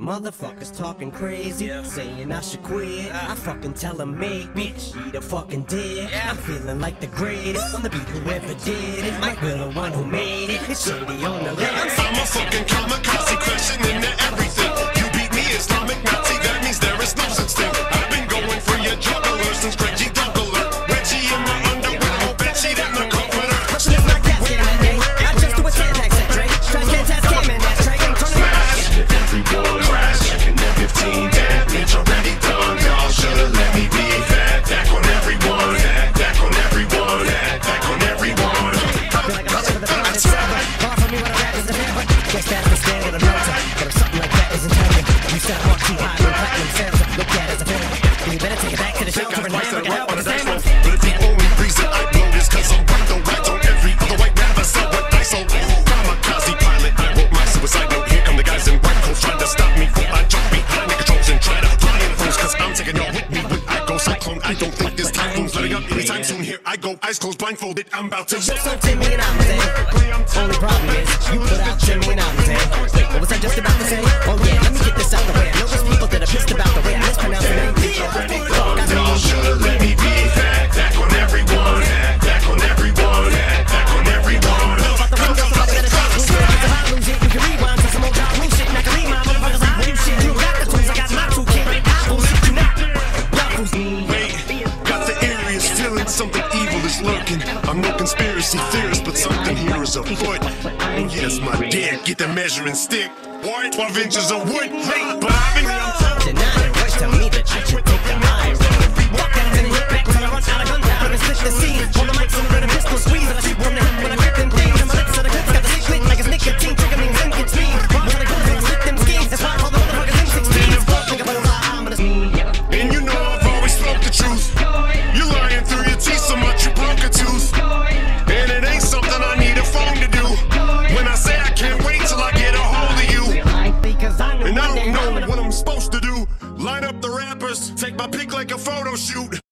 Motherfuckers talking crazy, Yeah. saying I should quit. Ah. I fucking tell them, make bitch, eat a fucking dick. Yeah. I'm feeling like the greatest. I'm the beat who ever did it. Might be the one who made it. It's shady on the left. I'm a fucking kamikaze crashing into everything. It back shelter and Might never set get a help rap on the the dice same. But the only reason I blow is cause I'm though right on every other white what I. Kamikaze pilot, I wrote my suicide note. Here come the guys in white coats trying to stop me I jump behind the controls and try to fly in. Cause I'm taking y'all with me when I go cyclone. I don't think this typhoon's letting up anytime soon. Here I go, eyes closed, blindfolded. I'm about to. Just on 10 million albums, eh? Only problem is, you put out 10 million eh? Wait, what was I just about something evil is lurking. I'm no conspiracy theorist, but something here is afoot. Oh yes, my dick, get the measuring stick. Boy, 12 inches of wood, take my pick like a photo shoot.